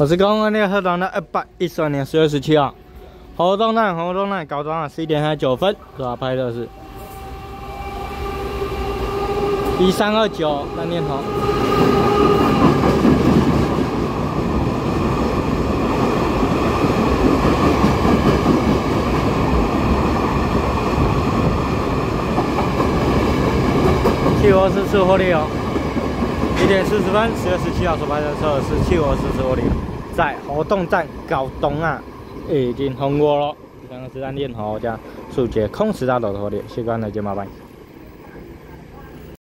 我是刚刚那个活动的二百一十二年十月十七号，活动站活动站搞装了十一点三十九分，是吧？拍的是一三二九三念头。汽油是四活力哦。一点四十分，十月十七号出发的车是汽油四十五零，在活动站搞东啊，已经通过了。刚刚是在练好加速捷空时大导的火力，谢谢观众，再见，拜拜。